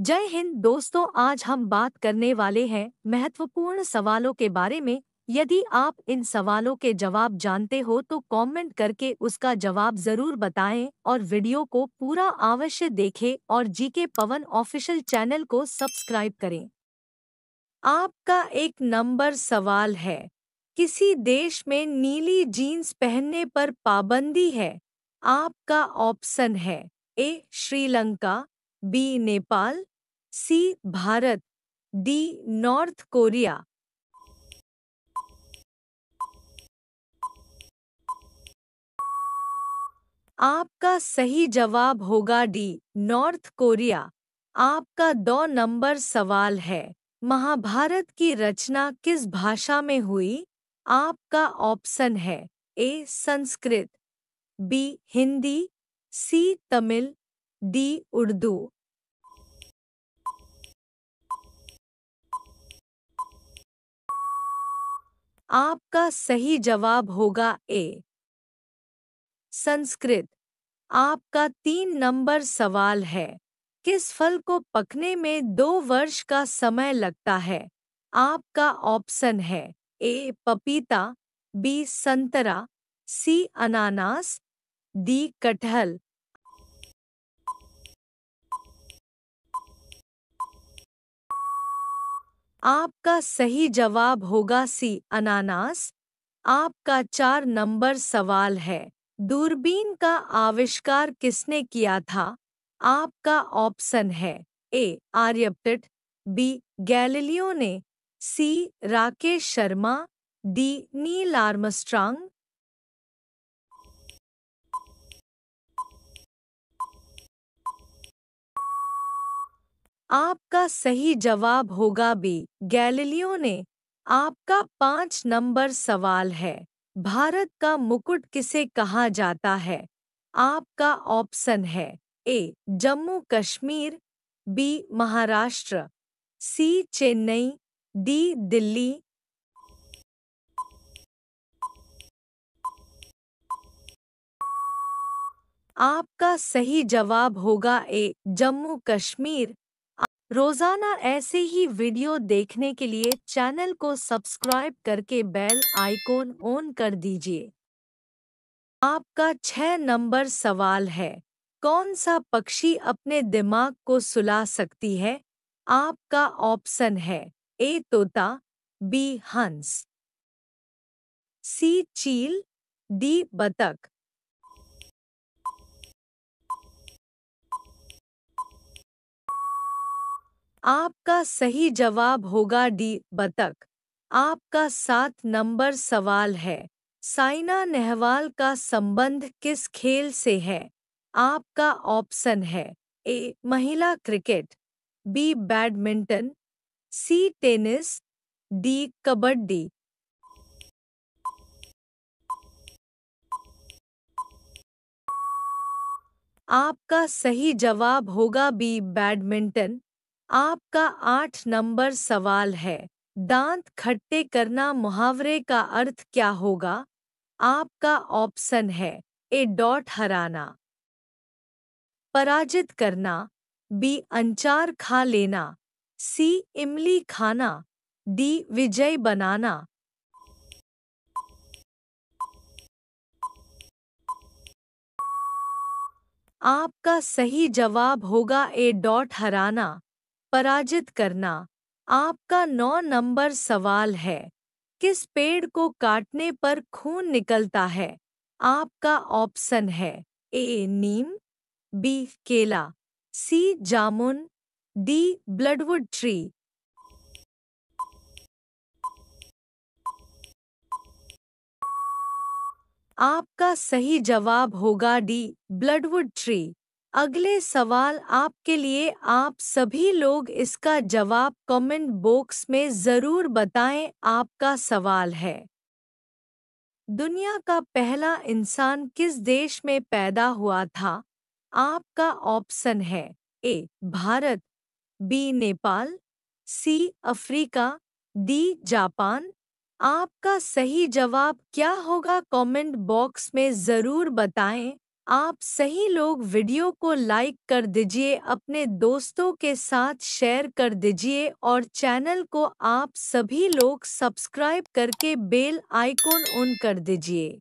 जय हिंद दोस्तों, आज हम बात करने वाले हैं महत्वपूर्ण सवालों के बारे में। यदि आप इन सवालों के जवाब जानते हो तो कमेंट करके उसका जवाब ज़रूर बताएँ और वीडियो को पूरा अवश्य देखें और जीके पवन ऑफिशियल चैनल को सब्सक्राइब करें। आपका एक नंबर सवाल है, किसी देश में नीली जीन्स पहनने पर पाबंदी है? आपका ऑप्शन है, A, Sri Lanka, B, Nepal C, Bharat, D, North Korea. आपका सही जवाब होगा डी, नॉर्थ कोरिया। आपका दो नंबर सवाल है, महाभारत की रचना किस भाषा में हुई? आपका ऑप्शन है, A, Sanskrit, B, Hindi, C, Tamil, D, Urdu. आपका सही जवाब होगा ए। संस्कृत, आपका तीन नंबर सवाल है। किस फल को पकने में दो वर्ष का समय लगता है? आपका ऑप्शन है ए, पपीता, बी, संतरा, सी, अनानास, डी, कटहल। आपका सही जवाब होगा सी, अनानास। आपका चार नंबर सवाल है। दूरबीन का आविष्कार किसने किया था? आपका ऑप्शन है ए, आर्यभट्ट, बी, गैलीलियो ने, C, Rakesh Sharma, D, Neil Armstrong आपका सही जवाब होगा बी। गैलीलियो ने आपका पाँच नंबर सवाल है। भारत का मुकुट किसे कहा जाता है? आपका ऑप्शन है A, Jammu Kashmir, B, Maharashtra, C, Chennai, D, Delhi. आपका सही जवाब होगा ए, जम्मू कश्मीर रोज़ाना ऐसे ही वीडियो देखने के लिए चैनल को सब्सक्राइब करके बेल आइकॉन ऑन कर दीजिए। आपका छह नंबर सवाल है, कौन सा पक्षी अपने दिमाग को सुला सकती है? आपका ऑप्शन है, ए तोता, बी हंस, सी चील, डी बतख। आपका सही जवाब होगा डी, बतख। आपका सात नंबर सवाल है। साइना नेहवाल का संबंध किस खेल से है? आपका ऑप्शन है ए, महिला cricket, B, badminton, C, tennis, D, kabaddi. आपका सही जवाब होगा बी, बैडमिंटन आपका आठ नंबर सवाल है। दांत खट्टे करना मुहावरे का अर्थ क्या होगा? आपका ऑप्शन है, ए डॉट हराना। पराजित करना, बी अंचार खा लेना, सी इमली खाना, डी विजय बनाना। आपका सही जवाब होगा ए डॉट हराना। पराजित करना। आपका नौ नंबर सवाल है। किस पेड़ को काटने पर खून निकलता है? आपका ऑप्शन है ए, नीम, बी, केला, सी, जामुन, डी, ब्लडवुड ट्री। आपका सही जवाब होगा डी, ब्लडवुड ट्री। अगले सवाल आपके लिए, आप सभी लोग इसका जवाब कमेंट बॉक्स में ज़रूर बताएँ, आपका सवाल है। दुनिया का पहला इंसान किस देश में पैदा हुआ था? आपका ऑप्शन है A Bharat B Nepal C Africa D Japan. आपका सही जवाब क्या होगा? कमेंट बॉक्स में ज़रूर बताएँ। आप सही लोग वीडियो को लाइक कर दीजिए, अपने दोस्तों के साथ शेयर कर दीजिए और चैनल को आप सभी लोग सब्सक्राइब करके बेल आइकॉन ऑन कर दीजिए।